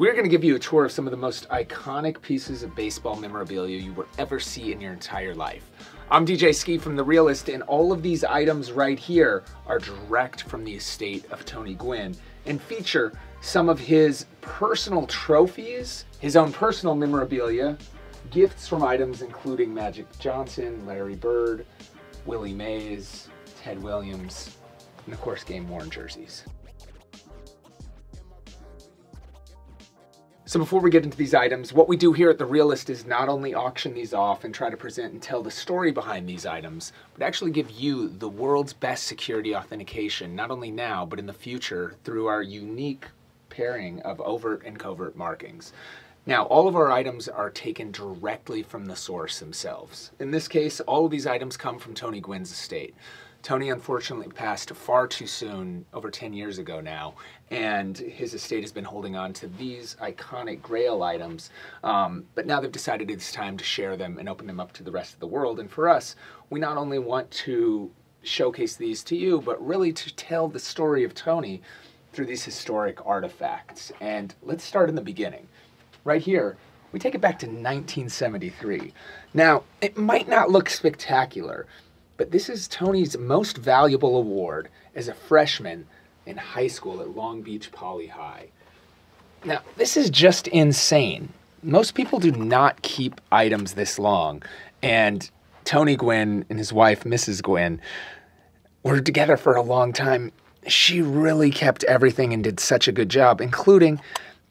We're going to give you a tour of some of the most iconic pieces of baseball memorabilia you will ever see in your entire life. I'm DJ Skee from The Realest, and all of these items right here are direct from the estate of Tony Gwynn and feature some of his personal trophies, his own personal memorabilia, gifts from items including Magic Johnson, Larry Bird, Willie Mays, Ted Williams, and of course game worn jerseys. So before we get into these items, what we do here at The Realest is not only auction these off and try to present and tell the story behind these items, but actually give you the world's best security authentication, not only now, but in the future through our unique pairing of overt and covert markings. Now, all of our items are taken directly from the source themselves. In this case, all of these items come from Tony Gwynn's estate. Tony unfortunately passed far too soon, over 10 years ago now, and his estate has been holding on to these iconic grail items. Um, but now they've decided it's time to share them and open them up to the rest of the world. And for us, we not only want to showcase these to you, but really to tell the story of Tony through these historic artifacts. And let's start in the beginning. Right here, we take it back to 1973. Now, it might not look spectacular, but this is Tony's most valuable award as a freshman in high school at Long Beach Poly High. Now, this is just insane. Most people do not keep items this long, and Tony Gwynn and his wife, Mrs. Gwynn, were together for a long time. She really kept everything and did such a good job, including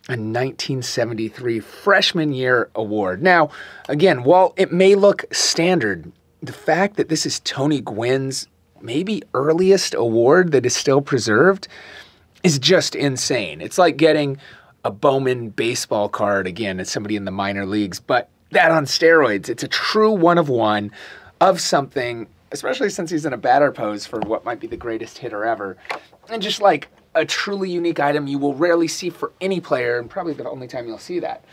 a 1973 freshman year award. Now, again, while it may look standard, the fact that this is Tony Gwynn's maybe earliest award that is still preserved is just insane. It's like getting a Bowman baseball card again as somebody in the minor leagues, but that on steroids. It's a true one of one of something, especially since he's in a batter pose for what might be the greatest hitter ever. And just like a truly unique item you will rarely see for any player, and probably the only time you'll see that.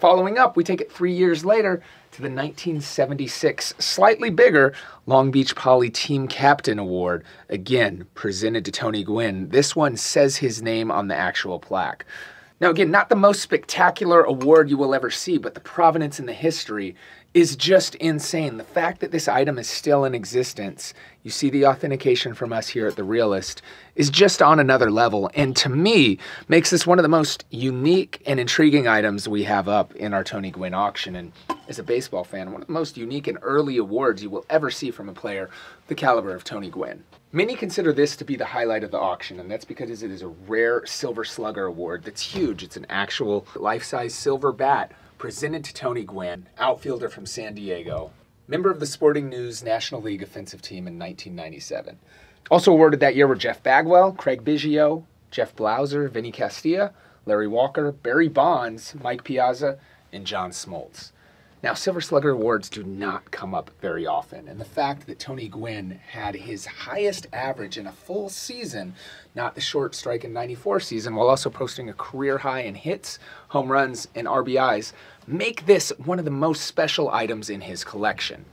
Following up, we take it three years later to the 1976, slightly bigger Long Beach Poly Team Captain Award, again presented to Tony Gwynn. This one says his name on the actual plaque. Now, again, not the most spectacular award you will ever see, but the provenance and the history is just insane. The fact that this item is still in existence, you see the authentication from us here at The Realest, is just on another level. And to me, makes this one of the most unique and intriguing items we have up in our Tony Gwynn auction. And as a baseball fan, one of the most unique and early awards you will ever see from a player the caliber of Tony Gwynn. Many consider this to be the highlight of the auction, and that's because it is a rare Silver Slugger award that's huge. It's an actual life-size silver bat presented to Tony Gwynn, outfielder from San Diego, member of the Sporting News National League offensive team in 1997. Also awarded that year were Jeff Bagwell, Craig Biggio, Jeff Blauser, Vinny Castilla, Larry Walker, Barry Bonds, Mike Piazza, and John Smoltz. Now, Silver Slugger awards do not come up very often, and the fact that Tony Gwynn had his highest average in a full season, not the short strike in 94 season, while also posting a career high in hits, home runs, and RBIs, make this one of the most special items in his collection.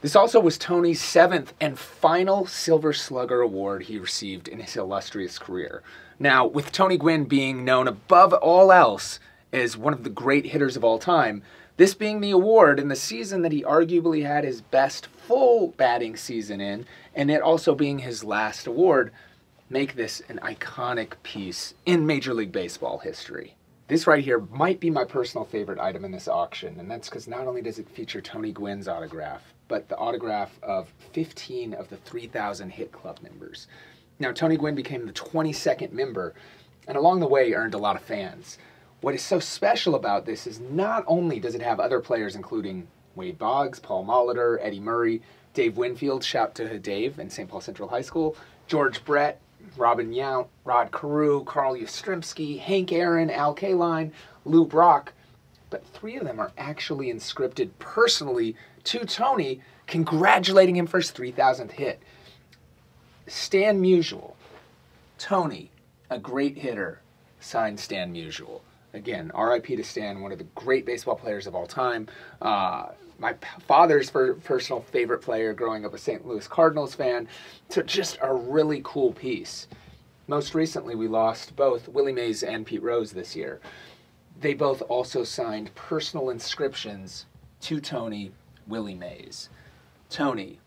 This also was Tony's seventh and final Silver Slugger award he received in his illustrious career. Now, with Tony Gwynn being known above all else as one of the great hitters of all time, this being the award in the season that he arguably had his best full batting season in, and it also being his last award, make this an iconic piece in Major League Baseball history. This right here might be my personal favorite item in this auction, and that's because not only does it feature Tony Gwynn's autograph, but the autograph of 15 of the 3,000 Hit Club members. Now, Tony Gwynn became the 22nd member, and along the way earned a lot of fans. What is so special about this is not only does it have other players including Wade Boggs, Paul Molitor, Eddie Murray, Dave Winfield, shout to Dave in St. Paul Central High School, George Brett, Robin Yount, Rod Carew, Carl Yastrzemski, Hank Aaron, Al Kaline, Lou Brock, but three of them are actually inscripted personally to Tony, congratulating him for his 3,000th hit. Stan Musial, Tony, a great hitter, signed Stan Musial. Again, RIP to Stan, one of the great baseball players of all time. Uh, my father's personal favorite player growing up a St. Louis Cardinals fan. So just a really cool piece. Most recently, we lost both Willie Mays and Pete Rose this year. they both also signed personal inscriptions to Tony Willie Mays. Tony,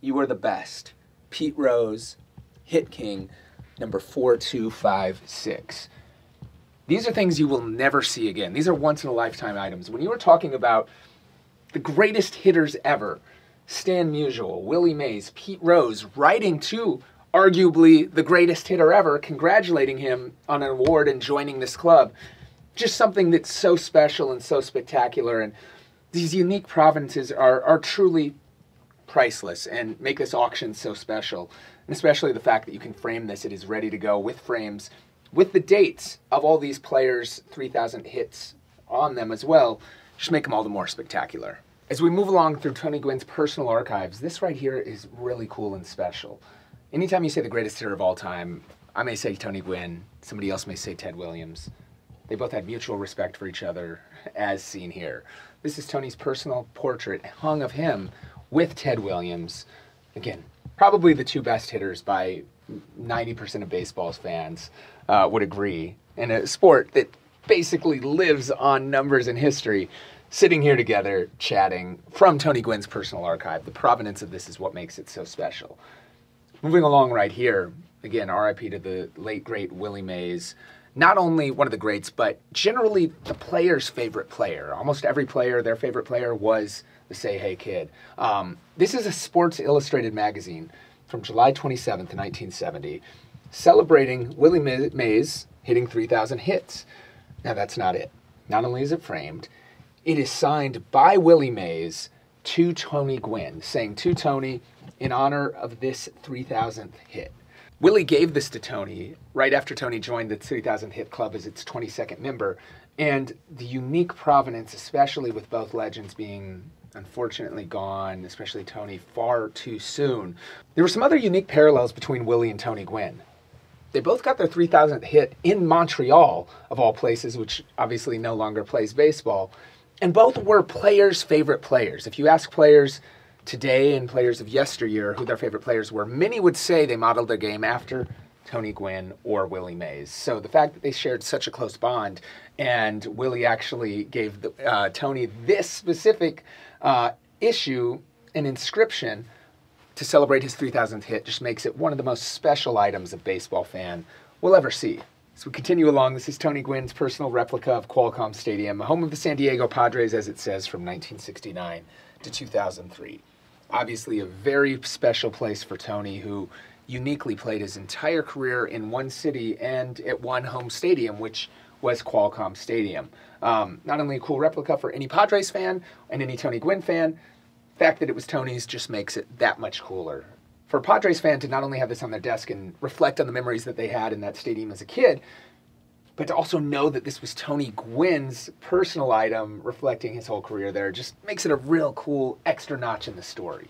you are the best. Pete Rose, Hit King, number 4256. These are things you will never see again. These are once in a lifetime items. When you were talking about the greatest hitters ever, Stan Musial, Willie Mays, Pete Rose, writing to arguably the greatest hitter ever, congratulating him on an award and joining this club. Just something that's so special and so spectacular. And these unique provenances are, are truly priceless and make this auction so special. And especially the fact that you can frame this, it is ready to go with frames, with the dates of all these players' 3,000 hits on them as well, just make them all the more spectacular. As we move along through Tony Gwynn's personal archives, this right here is really cool and special. Anytime you say the greatest hitter of all time, I may say Tony Gwynn, somebody else may say Ted Williams. They both had mutual respect for each other, as seen here. This is Tony's personal portrait hung of him with Ted Williams. Again, probably the two best hitters by 90% of baseball's fans uh, would agree. In a sport that basically lives on numbers and history, sitting here together chatting from Tony Gwynn's personal archive. The provenance of this is what makes it so special. Moving along right here, again, RIP to the late, great Willie Mays. Not only one of the greats, but generally the player's favorite player. Almost every player, their favorite player was the Say Hey Kid. Um, this is a Sports Illustrated magazine from July 27th, 1970, celebrating Willie Mays hitting 3,000 hits. Now, that's not it. Not only is it framed, it is signed by Willie Mays to Tony Gwynn, saying to Tony, in honor of this 3,000th hit. Willie gave this to Tony right after Tony joined the 3000 Hit Club as its 22nd member. And the unique provenance, especially with both legends being unfortunately gone, especially Tony, far too soon. There were some other unique parallels between Willie and Tony Gwynn. They both got their 3000th hit in Montreal, of all places, which obviously no longer plays baseball. And both were players' favorite players. If you ask players today and players of yesteryear who their favorite players were, many would say they modeled their game after Tony Gwynn or Willie Mays. So the fact that they shared such a close bond, and Willie actually gave the, uh, Tony this specific uh, issue, an inscription to celebrate his 3000th hit, just makes it one of the most special items a baseball fan will ever see. As we continue along, this is Tony Gwynn's personal replica of Qualcomm Stadium, home of the San Diego Padres, as it says, from 1969 to 2003. Obviously, a very special place for Tony, who uniquely played his entire career in one city and at one home stadium, which was Qualcomm Stadium. Um, not only a cool replica for any Padres fan and any Tony Gwynn fan, fact that it was Tony's just makes it that much cooler. For a Padres fan to not only have this on their desk and reflect on the memories that they had in that stadium as a kid, but to also know that this was Tony Gwynn's personal item reflecting his whole career there just makes it a real cool extra notch in the story.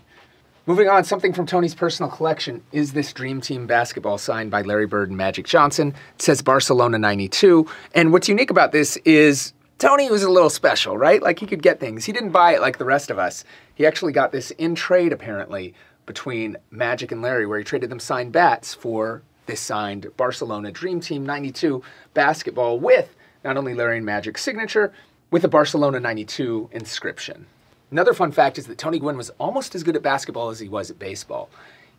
Moving on, something from Tony's personal collection is this Dream Team basketball signed by Larry Bird and Magic Johnson. It says Barcelona 92. And what's unique about this is Tony was a little special, right? Like he could get things. He didn't buy it like the rest of us. He actually got this in trade, apparently, between Magic and Larry, where he traded them signed bats for this signed Barcelona Dream Team 92 basketball with not only Larry and Magic's signature, with a Barcelona 92 inscription. Another fun fact is that Tony Gwynn was almost as good at basketball as he was at baseball.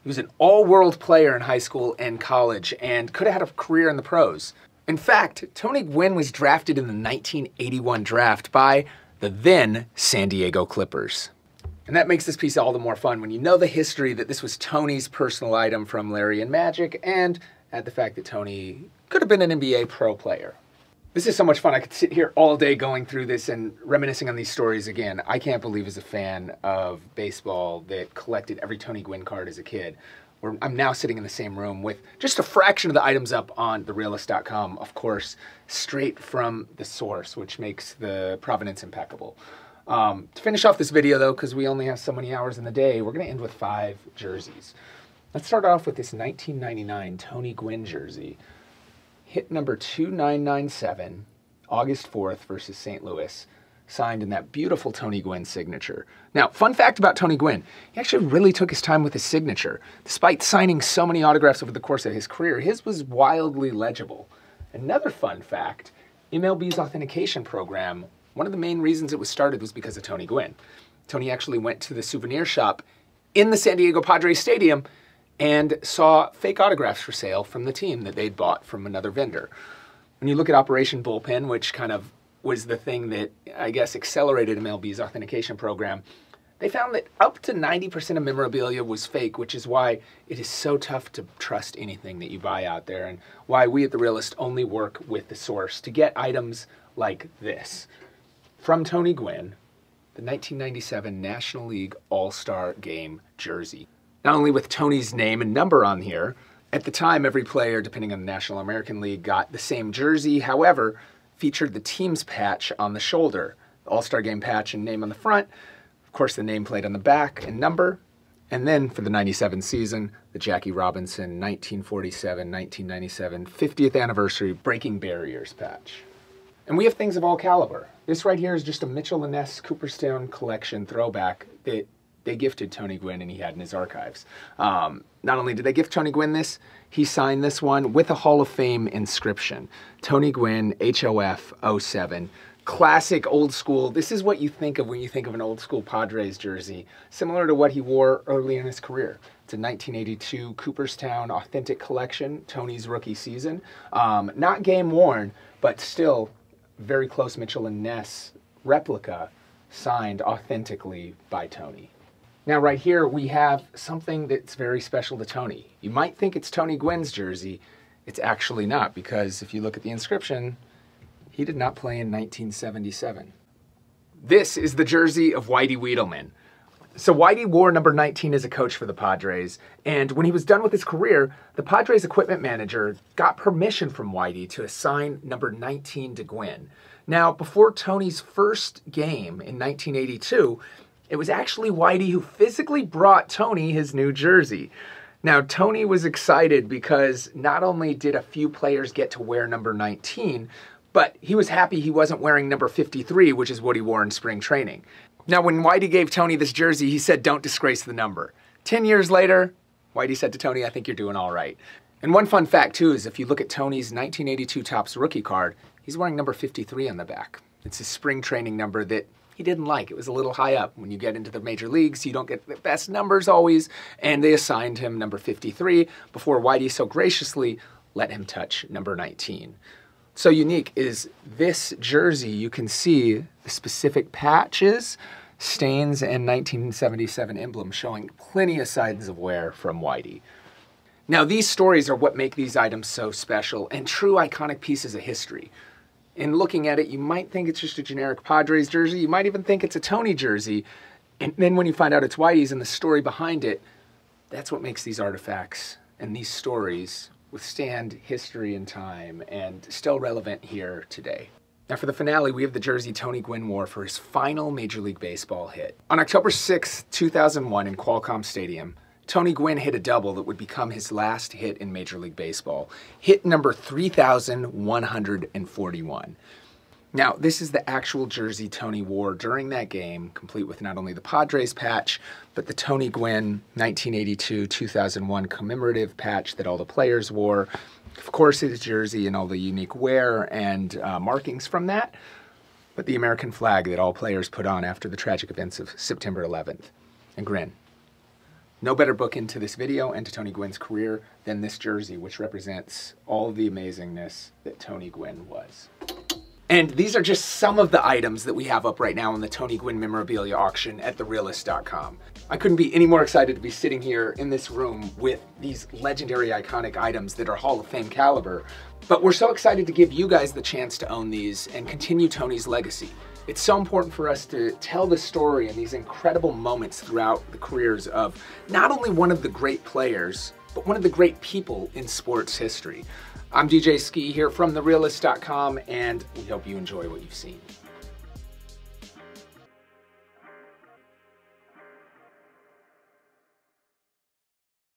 He was an all world player in high school and college and could have had a career in the pros. In fact, Tony Gwynn was drafted in the 1981 draft by the then San Diego Clippers. And that makes this piece all the more fun when you know the history that this was Tony's personal item from Larry and Magic and at the fact that Tony could have been an NBA pro player. This is so much fun. I could sit here all day going through this and reminiscing on these stories again. I can't believe, as a fan of baseball, that collected every Tony Gwynn card as a kid. Where I'm now sitting in the same room with just a fraction of the items up on therealest.com, of course, straight from the source, which makes the provenance impeccable. Um, to finish off this video, though, because we only have so many hours in the day, we're going to end with five jerseys. Let's start off with this 1999 Tony Gwynn jersey hit number 2997, August 4th versus St. Louis, signed in that beautiful Tony Gwynn signature. Now, fun fact about Tony Gwynn, he actually really took his time with his signature. Despite signing so many autographs over the course of his career, his was wildly legible. Another fun fact MLB's authentication program, one of the main reasons it was started was because of Tony Gwynn. Tony actually went to the souvenir shop in the San Diego Padres Stadium and saw fake autographs for sale from the team that they'd bought from another vendor. When you look at Operation Bullpen, which kind of was the thing that I guess accelerated MLB's authentication program, they found that up to 90% of memorabilia was fake, which is why it is so tough to trust anything that you buy out there and why we at The Realest only work with the source to get items like this. From Tony Gwynn, the 1997 National League All-Star Game jersey. Not only with Tony's name and number on here, at the time every player, depending on the National American League, got the same jersey, however, featured the team's patch on the shoulder, the All-Star Game patch and name on the front, of course, the nameplate on the back and number. And then for the 97 season, the Jackie Robinson 1947 1997 50th anniversary Breaking Barriers patch. And we have things of all caliber. This right here is just a Mitchell and Ness Cooperstown collection throwback that they gifted Tony Gwynn and he had in his archives. Um, not only did they gift Tony Gwynn this, he signed this one with a Hall of Fame inscription. Tony Gwynn, HOF 07 classic old school. This is what you think of when you think of an old school Padres jersey, similar to what he wore early in his career. It's a 1982 Cooperstown Authentic Collection, Tony's rookie season. Um, not game worn, but still very close Mitchell and Ness replica signed authentically by Tony. Now, right here, we have something that's very special to Tony. You might think it's Tony Gwynn's jersey. It's actually not, because if you look at the inscription, he did not play in 1977. This is the jersey of Whitey Wietelman. So Whitey wore number 19 as a coach for the Padres, and when he was done with his career, the Padres equipment manager got permission from Whitey to assign number 19 to Gwynn. Now, before Tony's first game in 1982, it was actually Whitey who physically brought Tony his new jersey. Now, Tony was excited because not only did a few players get to wear number 19, but he was happy he wasn't wearing number 53, which is what he wore in spring training. Now, when Whitey gave Tony this jersey, he said, don't disgrace the number. 10 years later, Whitey said to Tony, I think you're doing all right. And one fun fact, too, is if you look at Tony's 1982 Topps rookie card, he's wearing number 53 on the back. It's his spring training number that he didn't like. It was a little high up. When you get into the major leagues, you don't get the best numbers always, and they assigned him number 53 before Whitey so graciously let him touch number 19 so unique is this jersey, you can see the specific patches, stains, and 1977 emblem showing plenty of signs of wear from Whitey. Now, these stories are what make these items so special and true iconic pieces of history. In looking at it, you might think it's just a generic Padres jersey. You might even think it's a Tony jersey. And then when you find out it's Whitey's and the story behind it, that's what makes these artifacts and these stories withstand history and time and still relevant here today. Now for the finale, we have the jersey Tony Gwynn wore for his final Major League Baseball hit. On October 6, 2001 in Qualcomm Stadium, Tony Gwynn hit a double that would become his last hit in Major League Baseball. Hit number 3,141. Now, this is the actual jersey Tony wore during that game, complete with not only the Padres patch, but the Tony Gwynn 1982-2001 commemorative patch that all the players wore. Of course, his jersey and all the unique wear and uh, markings from that, but the American flag that all players put on after the tragic events of September 11th. And grin. No better book into this video and to Tony Gwynn's career than this jersey, which represents all the amazingness that Tony Gwynn was. And these are just some of the items that we have up right now in the Tony Gwynn memorabilia auction at therealest.com. I couldn't be any more excited to be sitting here in this room with these legendary iconic items that are Hall of Fame caliber, but we're so excited to give you guys the chance to own these and continue Tony's legacy. It's so important for us to tell the story and these incredible moments throughout the careers of not only one of the great players, but one of the great people in sports history. I'm DJ Skee here from TheRealest.com, and we hope you enjoy what you've seen.